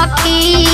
পাখি